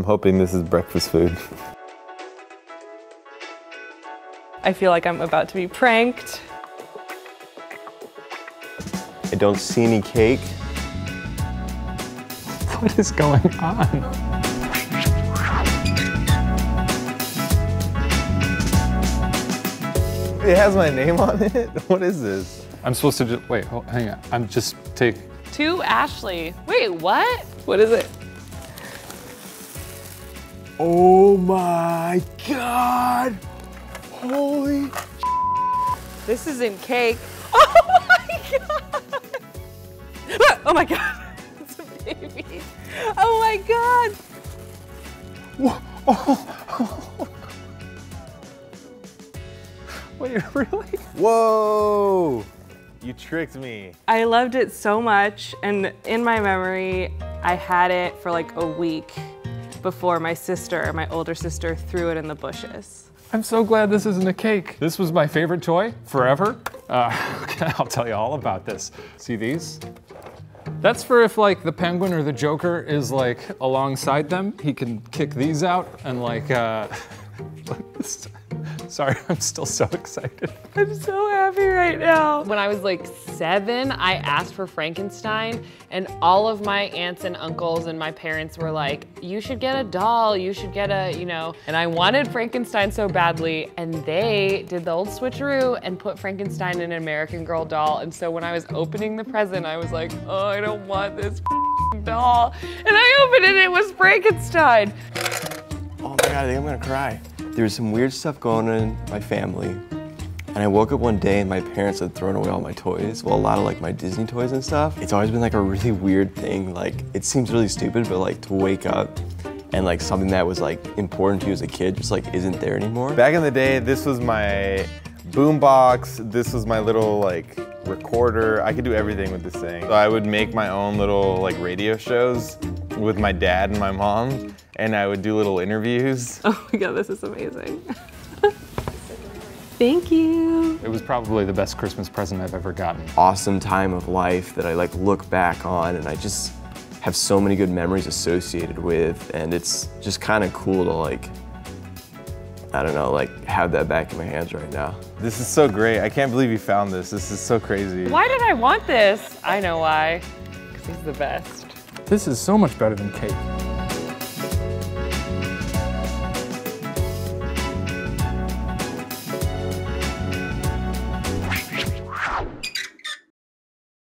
I'm hoping this is breakfast food. I feel like I'm about to be pranked. I don't see any cake. What is going on? It has my name on it? What is this? I'm supposed to just, wait, hold, hang on. I'm just take, To Ashly. Wait, what? What is it? Oh my God. Holy. This isn't cake. Oh my god! Oh my god! It's a baby. Oh my god! Whoa. Wait, really? Whoa! You tricked me. I loved it so much, and in my memory, I had it for like a week before my sister, my older sister, threw it in the bushes. I'm so glad this isn't a cake. This was my favorite toy forever. Uh, I'll tell you all about this. See these? That's for if like the penguin or the Joker is like alongside them, he can kick these out and like, uh, sorry, I'm still so excited. I'm so happy right now. When I was like seven, I asked for Frankenstein, and all of my aunts and uncles and my parents were like, You should get a doll, you should get a, you know. And I wanted Frankenstein so badly, and they did the old switcheroo and put Frankenstein in an American Girl doll. And so when I was opening the present, I was like, Oh, I don't want this doll. And I opened it, and it was Frankenstein. Oh my God, I think I'm gonna cry. There was some weird stuff going on in my family. And I woke up one day and my parents had thrown away all my toys. Well, a lot of like my Disney toys and stuff. It's always been like a really weird thing. Like, it seems really stupid, but like to wake up and like something that was like important to you as a kid just like isn't there anymore. Back in the day, this was my boombox. This was my little like recorder. I could do everything with this thing. So I would make my own little like radio shows with my dad and my mom, and I would do little interviews. Oh my god, this is amazing. Thank you. It was probably the best Christmas present I've ever gotten. awesome time of life that I like look back on and I just have so many good memories associated with and it's just kind of cool to like I don't know like have that back in my hands right now. This is so great. I can't believe you found this. This is so crazy. Why did I want this? I know why. Because he's the best. This is so much better than cake.